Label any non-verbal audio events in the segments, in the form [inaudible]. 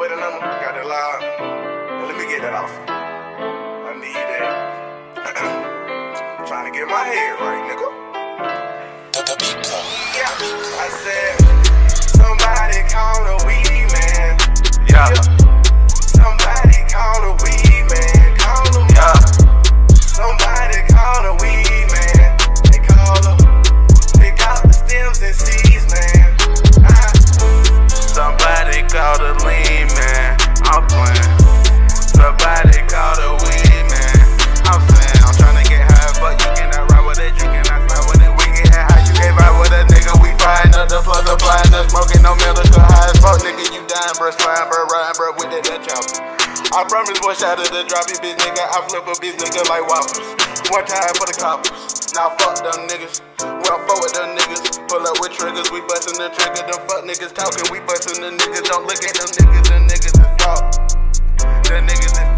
button number, got it loud. Let me get that off. I need that. [clears throat] Trying to get my head right, nigga. Yeah, I said, bro, riding, with that, that. I promise, boy, shout out to drop it, bitch, nigga. I flip a bitch, nigga, like waffles. One time for the coppers. Now fuck them niggas. We don't fuck with them niggas. Pull up with triggers, we bustin' the trigger. Them fuck niggas talking, we bustin' the niggas. Don't look at them niggas, them niggas is fraud. Them niggas is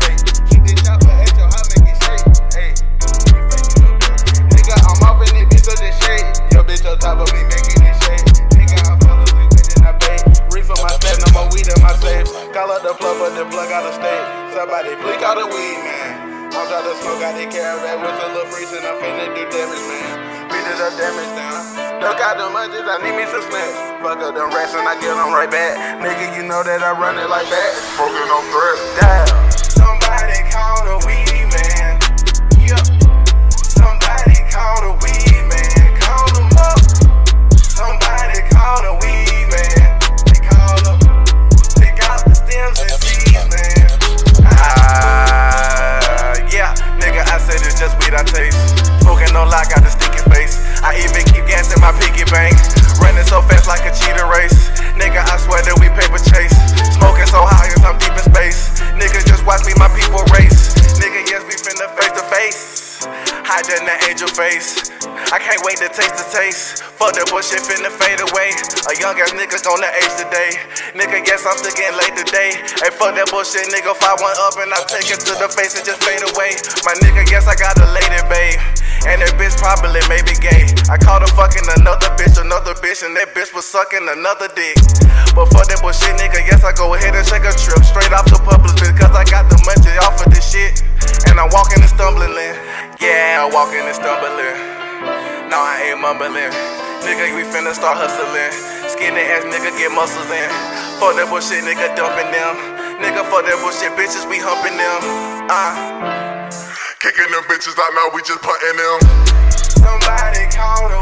Somebody please call the weed, man. I'm trying to smoke out the caravan with a little freeze and I'm finna do damage, man. Beat it up, damage down. Duck out the munchies, I need me some snacks. Fuck up them rats and I get them right back. Nigga, you know that I run it like that. Smoking on threat. Damn. Somebody call the weed I can't wait to taste the taste. Fuck that bullshit finna fade away. A young ass nigga gonna age today. Nigga, yes, I'm still getting late today. Hey, fuck that bullshit, nigga. Fire one up and I take it to the face and just fade away. My nigga, yes, I got a lady, babe. And that bitch probably may be gay. I caught her fucking another bitch, another bitch, and that bitch was sucking another dick. But fuck that bullshit, nigga. Yes, I go ahead and take a trip straight off No, I ain't mumbling. Nigga, we finna start hustling. Skinny ass nigga get muscles in. Fuck that bullshit, nigga dumping them. Nigga, fuck that bullshit, bitches, we humping them. Uh. Kicking them bitches out now, we just putting them. Somebody call the weed